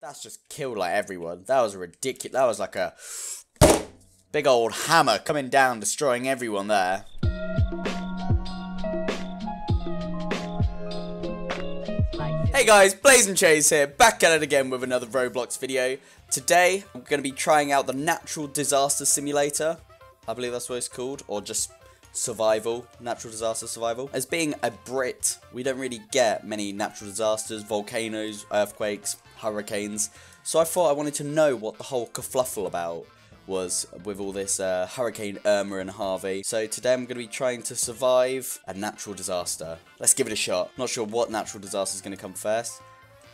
That's just killed like everyone. That was a ridiculous. That was like a big old hammer coming down, destroying everyone there. Hey guys, Blaisinchaze here, back at it again with another Roblox video. Today, I'm going to be trying out the Natural Disaster Simulator. I believe that's what it's called, or just survival, natural disaster survival. As being a Brit, we don't really get many natural disasters, volcanoes, earthquakes, hurricanes. So I thought I wanted to know what the whole kerfluffle about was with all this uh, Hurricane Irma and Harvey. So today I'm going to be trying to survive a natural disaster. Let's give it a shot. Not sure what natural disaster is going to come first.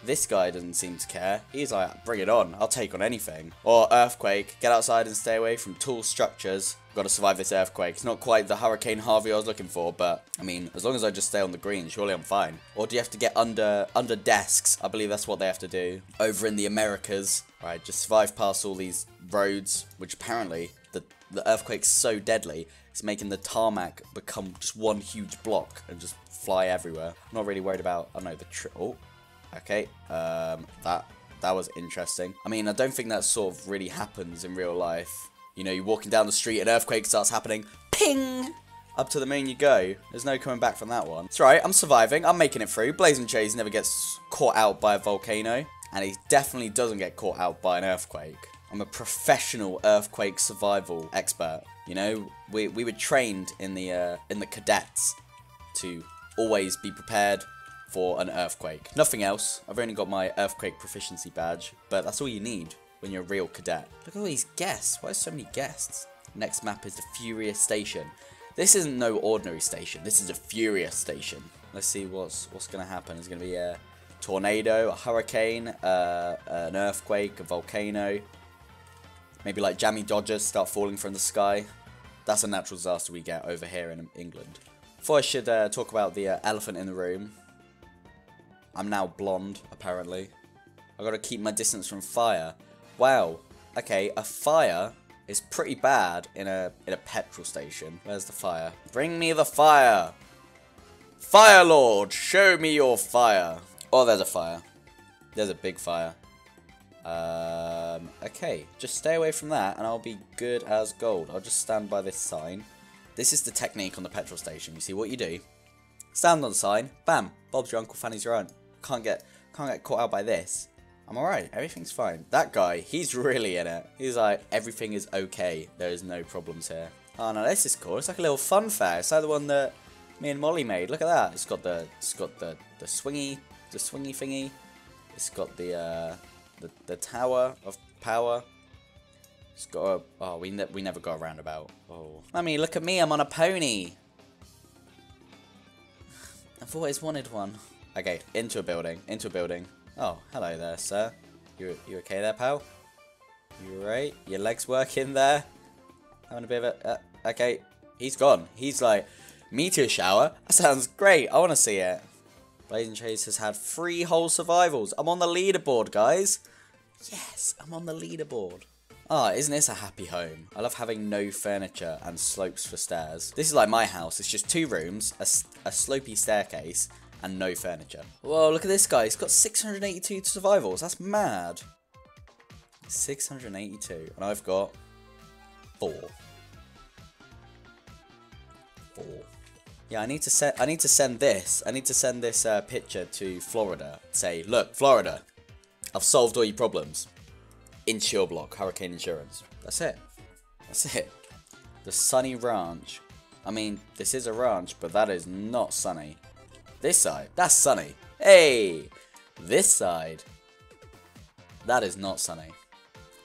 This guy doesn't seem to care. He's like, bring it on. I'll take on anything. Or earthquake. Get outside and stay away from tall structures. Got to survive this earthquake. It's not quite the Hurricane Harvey I was looking for, but I mean, as long as I just stay on the green, surely I'm fine. Or do you have to get under under desks? I believe that's what they have to do over in the Americas. Right, just survive past all these roads, which apparently the the earthquake's so deadly, it's making the tarmac become just one huge block and just fly everywhere. I'm not really worried about. I know the tri- oh. Okay, um, that that was interesting. I mean, I don't think that sort of really happens in real life. You know, you're walking down the street, an earthquake starts happening, ping! Up to the moon you go. There's no coming back from that one. It's right, I'm surviving, I'm making it through. Blaisinchaze never gets caught out by a volcano, and he definitely doesn't get caught out by an earthquake. I'm a professional earthquake survival expert. You know, we, we were trained in the uh, in the cadets to always be prepared, for an earthquake. Nothing else. I've only got my earthquake proficiency badge, but that's all you need when you're a real cadet. Look at all these guests. Why so many guests? Next map is the Furious Station. This isn't no ordinary station. This is a Furious Station. Let's see what's what's going to happen. It's going to be a tornado, a hurricane, uh, an earthquake, a volcano. Maybe like jammy dodgers start falling from the sky. That's a natural disaster we get over here in England. Before I should uh, talk about the uh, elephant in the room, I'm now blonde, apparently. i got to keep my distance from fire. Wow. Okay, a fire is pretty bad in a in a petrol station. Where's the fire? Bring me the fire! Fire Lord, show me your fire! Oh, there's a fire. There's a big fire. Um, okay, just stay away from that and I'll be good as gold. I'll just stand by this sign. This is the technique on the petrol station. You see what you do? Stand on the sign, bam, Bob's your uncle, Fanny's your aunt can't get can't get caught out by this. I'm alright, everything's fine. That guy, he's really in it. He's like, everything is okay. There is no problems here. Oh no, this is cool. It's like a little fun fair. It's like the one that me and Molly made. Look at that. It's got the it's got the the swingy the swingy thingy. It's got the uh the the tower of power. It's got a oh we ne we never got a roundabout. Oh, mummy, look at me. I'm on a pony. I've always wanted one. Okay, into a building, into a building. Oh, hello there, sir. You you okay there, pal? You right? Your legs working there? Having a bit of a... Uh, okay, he's gone. He's like, meteor shower? That sounds great. I want to see it. Blaisinchaze has had three whole survivals. I'm on the leaderboard, guys. Yes, I'm on the leaderboard. Ah, isn't this a happy home? I love having no furniture and slopes for stairs. This is like my house. It's just two rooms, a, a slopey staircase, and no furniture. Whoa, look at this guy. He's got 682 survivals. That's mad. 682. And I've got four. Four. Yeah, I need to send. I need to send this. I need to send this uh, picture to Florida. Say, look, Florida, I've solved all your problems. Insure block, hurricane insurance. That's it. That's it. The Sunny Ranch. I mean, this is a ranch, but that is not sunny. This side, that's sunny. Hey! This side, that is not sunny.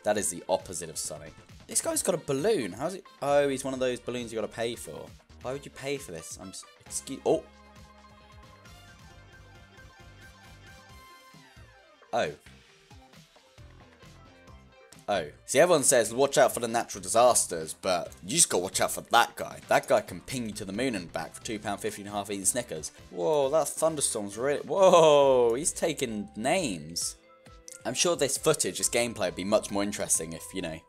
That is the opposite of sunny. This guy's got a balloon. How's it? Oh, he's one of those balloons you got to pay for. Why would you pay for this? I'm excuse. Oh. Oh. Oh. See, everyone says watch out for the natural disasters, but you just gotta watch out for that guy. That guy can ping you to the moon and back for £2.50 and a half eating Snickers. Whoa, that thunderstorm's really... Whoa, he's taking names. I'm sure this footage, this gameplay would be much more interesting if, you know,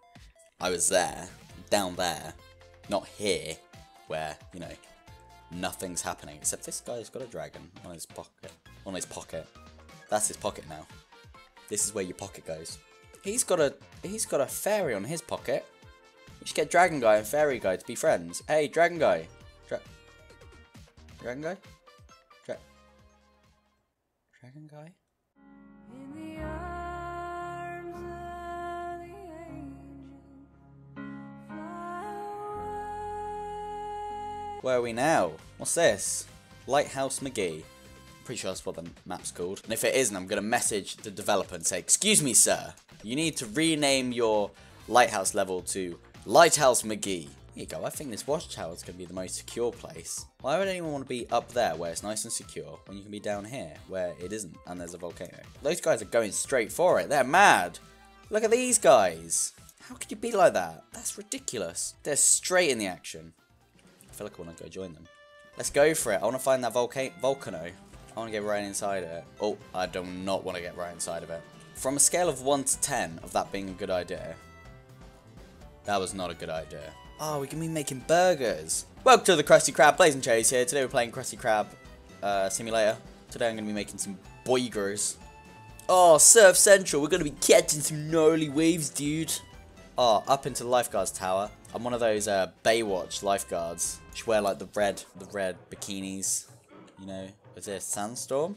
I was there, down there, not here, where, you know, nothing's happening. Except this guy's got a dragon on his pocket. On his pocket. That's his pocket now. this is where your pocket goes. He's got a he's got a fairy on his pocket. You should get Dragon Guy and Fairy Guy to be friends. Hey, Dragon Guy. Dra Dragon Guy? Dra Dragon Guy? Where are we now? What's this? Lighthouse McGee. Pretty sure that's what the map's called. And if it isn't, I'm going to message the developer and say, Excuse me, sir. You need to rename your lighthouse level to Lighthouse McGee. Here you go. I think this watchtower is going to be the most secure place. Why would anyone want to be up there where it's nice and secure when you can be down here where it isn't and there's a volcano? Those guys are going straight for it. They're mad. Look at these guys. How could you be like that? That's ridiculous. They're straight in the action I feel like I want to go join them. Let's go for it. I want to find that volcano. volcano. I want to get right inside it. Oh, I do not want to get right inside of it. From a scale of 1 to 10 of that being a good idea, that was not a good idea. Oh, we can be making burgers. Welcome to the Krusty Krab. Blaisinchaze here. Today we're playing Krusty Krab uh, Simulator. Today I'm going to be making some burgers. Oh, Surf Central. We're going to be catching some gnarly waves, dude. Oh, up into the lifeguards tower. I'm one of those uh, Baywatch lifeguards. Should wear like the red, the red bikinis. You know, is there a sandstorm?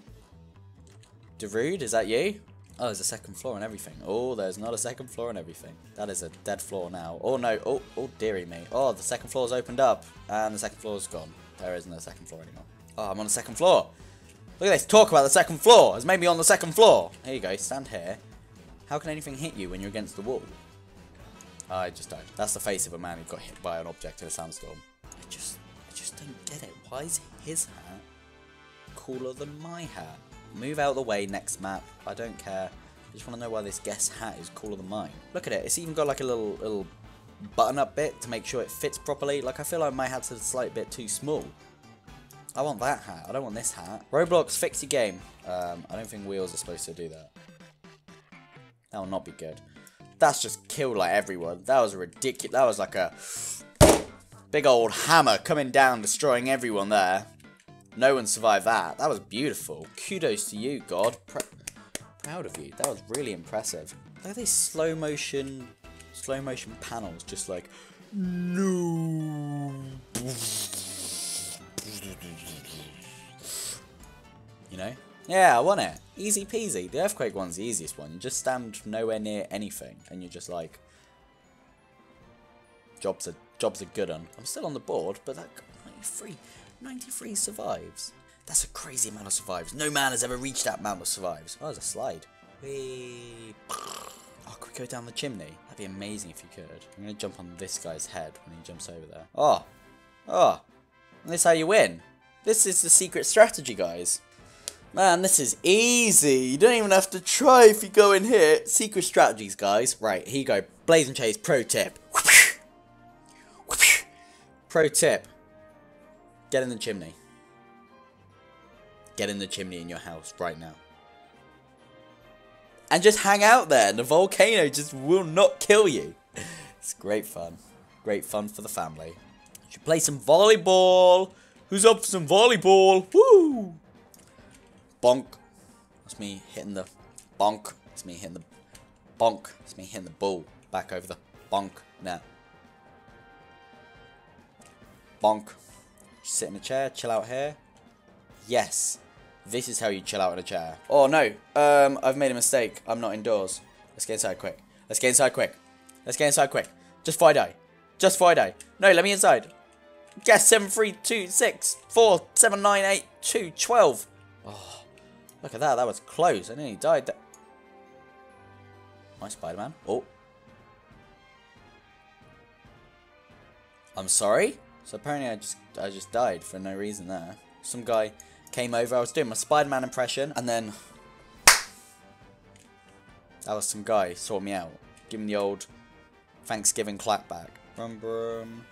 Darude, is that you? Oh, there's a second floor and everything. Oh, there's not a second floor and everything. That is a dead floor now. Oh no, oh, oh dearie me. Oh, the second floor's opened up and the second floor's gone. There isn't a second floor anymore. Oh, I'm on the second floor. Look at this, talk about the second floor. It's made me on the second floor. Here you go, stand here. How can anything hit you when you're against the wall? I just don't. That's the face of a man who got hit by an object in a sandstorm. I just, I just don't get it. Why is his hat cooler than my hat? Move out of the way, next map. I don't care. I just want to know why this guest hat is cooler than mine. Look at it. It's even got like a little little button-up bit to make sure it fits properly. Like, I feel like my hat's a slight bit too small. I want that hat. I don't want this hat. Roblox, fix your game. Um, I don't think wheels are supposed to do that. That will not be good. That's just killed like everyone. That was a ridiculous. That was like a big old hammer coming down, destroying everyone there. No one survived that. That was beautiful. Kudos to you, God. Pr proud of you. That was really impressive. Look at these slow motion, slow motion panels, just like no. You know? Yeah, I won it. Easy peasy. The earthquake one's the easiest one. You just stand nowhere near anything, and you're just like, jobs are jobs are good on. I'm still on the board, but that 93, 93 survives. That's a crazy amount of survives. No man has ever reached that amount of survives. Oh, there's a slide. Whee. Oh, could we go down the chimney? That'd be amazing if you could. I'm gonna jump on this guy's head when he jumps over there. Oh, oh, this is how you win. This is the secret strategy, guys. Man, this is easy. You don't even have to try if you go in here. Secret strategies, guys. Right, here you go. Blaisinchaze pro tip. Pro tip. Get in the chimney. Get in the chimney in your house right now. And just hang out there. The volcano just will not kill you. It's great fun. Great fun for the family. You should play some volleyball. Who's up for some volleyball? Woo! bonk. That's me hitting the bonk. It's me hitting the bonk. It's me hitting the ball back over the bonk now. Bonk. Sit in a chair, chill out here. Yes. This is how you chill out in a chair. Oh no, um, I've made a mistake. I'm not indoors. Let's get inside quick. Let's get inside quick. Let's get inside quick. Just Friday. Just Friday. No, let me inside. Guess 7, 3, 2, 6, 4, 7, 9, 8, 2, 12. Oh. Look at that, that was close. I nearly died. My Spider-Man. Oh. I'm sorry? So apparently I just I just died for no reason there. Some guy came over, I was doing my Spider-Man impression, and then... That was some guy sorting me out. Give me the old Thanksgiving clapback. Brum brum.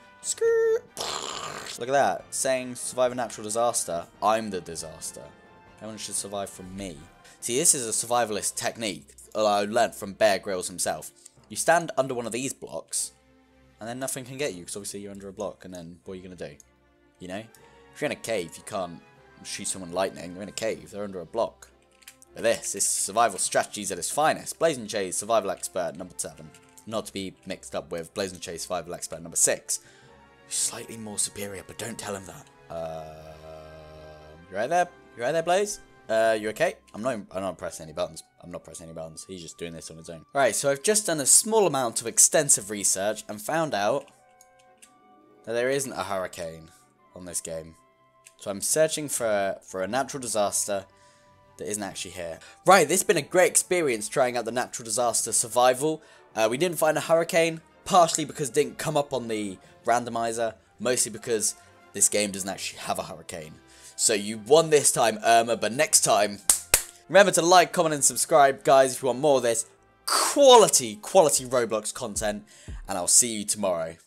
Look at that. Saying survive a natural disaster. I'm the disaster. Everyone should survive from me. See, this is a survivalist technique I learnt from Bear Grylls himself. You stand under one of these blocks, and then nothing can get you, because obviously you're under a block, and then what are you going to do? You know? If you're in a cave, you can't shoot someone lightning. They're in a cave. They're under a block. But this is survival strategies at its finest. Blaisinchaze Survival Expert number 7. Not to be mixed up with Blaisinchaze Survival Expert number 6. Slightly more superior, but don't tell him that. Uh, you right there? You right there, Blaze? Uh, you okay? I'm not. I'm not pressing any buttons. I'm not pressing any buttons. He's just doing this on his own. Right. So I've just done a small amount of extensive research and found out that there isn't a hurricane on this game. So I'm searching for for a natural disaster that isn't actually here. Right. This has been a great experience trying out the natural disaster survival. Uh, we didn't find a hurricane, partially because it didn't come up on the randomizer, mostly because this game doesn't actually have a hurricane. So you won this time, Irma, but next time, remember to like, comment, and subscribe, guys, if you want more of this quality, quality Roblox content, and I'll see you tomorrow.